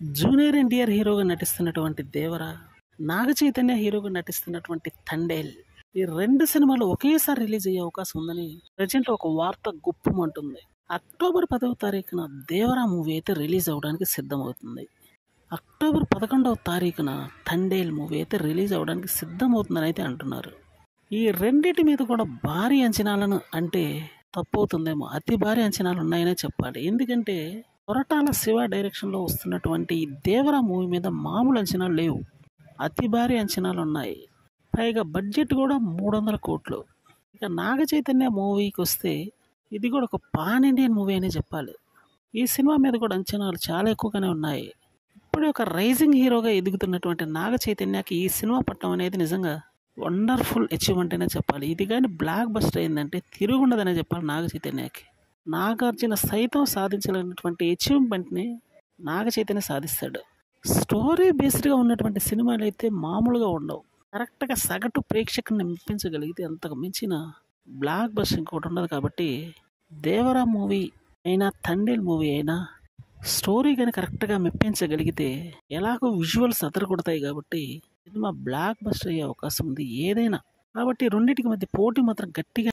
Junior NTR హీరోగా నటిస్తున్నటువంటి దేవరా నాగ చైతన్య హీరోగా నటిస్తున్నటువంటి తండేల్ ఈ రెండు సినిమాలు ఒకేసారి రిలీజ్ అయ్యే అవకాశం ఉందని ప్రజెంట్ ఒక వార్త గుప్పమంటుంది. అక్టోబర్ పదవ తారీఖున దేవరా మూవీ అయితే రిలీజ్ అవ్వడానికి సిద్ధమవుతుంది. అక్టోబర్ పదకొండవ తారీఖున తండేల్ మూవీ అయితే రిలీజ్ అవ్వడానికి సిద్ధమవుతుందని అయితే అంటున్నారు. ఈ రెండింటి మీద కూడా భారీ అంచనాలను అంటే తప్పవుతుందేమో అతి భారీ అంచనాలు ఉన్నాయనే చెప్పాలి. ఎందుకంటే కొరటాల శివ డైరెక్షన్లో వస్తున్నటువంటి ఈ దేవరా మూవీ మీద మామూలు అంచనాలు లేవు. అతి భారీ అంచనాలు ఉన్నాయి. పైగా బడ్జెట్ కూడా మూడు వందల కోట్లు. ఇక నాగ చైతన్య మూవీకి వస్తే ఇది కూడా ఒక పాన్ ఇండియన్ మూవీ అనే చెప్పాలి. ఈ సినిమా మీద కూడా అంచనాలు చాలా ఎక్కువగానే ఉన్నాయి. ఇప్పుడే ఒక రైజింగ్ హీరోగా ఎదుగుతున్నటువంటి నాగ చైతన్యకి ఈ సినిమా పట్టడం అనేది నిజంగా వండర్ఫుల్ అచీవ్మెంట్ అనే చెప్పాలి. ఇది కానీ బ్లాక్ బస్టర్ అయిందంటే తిరుగుండదనే చెప్పాలి నాగ చైతన్యకి. నాగార్జున సైతం సాధించలేనటువంటి అచీవ్మెంట్ని నాగ చైతన్య సాధిస్తాడు. స్టోరీ బేస్డ్గా ఉన్నటువంటి సినిమాలు అయితే మామూలుగా ఉండవు. కరెక్ట్గా సగటు ప్రేక్షకుని మెప్పించగలిగితే అంతకు మించిన బ్లాక్ బస్ ఇంకోటి ఉండదు కాబట్టి దేవరా మూవీ అయినా తండేల్ మూవీ అయినా స్టోరీ కానీ కరెక్ట్గా మెప్పించగలిగితే ఎలాగో విజువల్స్ అదరకొడతాయి కాబట్టి సినిమా బ్లాక్ బస్టర్ అయ్యే అవకాశం ఉంది ఏదైనా. కాబట్టి రెండింటికి మధ్య పోటీ మాత్రం గట్టిగా